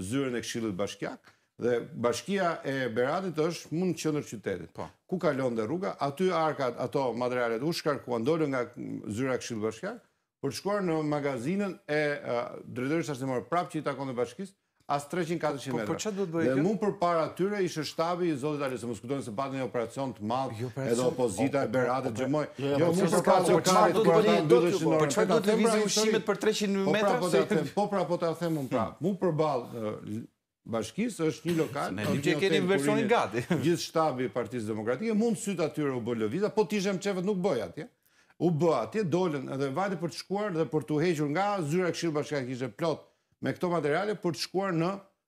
zyrën e Këshillit Bashkiak dhe bashkia e Beratit është mu në qendër qytetit. Po. Ku kalonte rruga, aty arkat, ato materialet u shkarkuan, dolën nga zyra e Këshillit Bashkiak për të shkuar në magazinën e drejtorisë arsimore prapë që i takon të bashkisë, as 300-400 metra. Po për çfarë duhet bëjë kjo? Dhe mu përpara atyre ishte shtabi i zotit Ali, se mos kujtoni se patëm një operacion të madh, jo, edhe opozita e Beratit gjëmoi. Jo, më se ka të qarë të kërë ta ndyrë që në rëmë. Pse do lëvizin ushqimet për 300 metra? Po pra, po ta them unë pra. Mu përballë bashkisë është një lokal. Ne një që keni versionin gati. Gjithë shtabi Partisë Demokratike, mu në sytë atyre u bë lëvizja, po të ishte e fshehtë nuk bëhej atje. U bë atje, dolën edhe vajti për të shkuar dhe për t'u hequr nga zyra Këshillit Bashkiak ishte plot me këto materiale për të shkuar në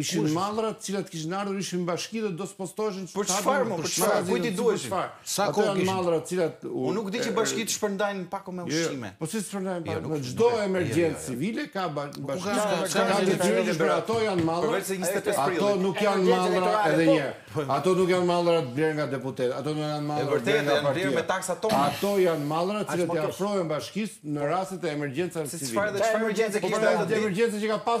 Ishin mallra të cilat kishin ardhur, ishin në bashki dhe do spostoheshin për çfarë më për çfarë, kujt i duheshin? Sa kohë kishin? Mallra të cilat Unë nuk di që bashkitë shpërndajnë pako me ushqime. Po si shpërndajnë pako? Në çdo emergjencë civile ka bashkia ka ka detyrë që për ato janë mallra. Përveçse 25 prill. Ato nuk janë mallra edhe një herë. Ato nuk janë mallra të blerë nga deputetë. Ato nuk janë mallra të blerë nga partia. Me taksat tona. Ato janë mallra të cilat i ofrohen bashkisë në rastet e emergjencave civile. Çfarë emergjence kishte? Emergjenca që ka pasur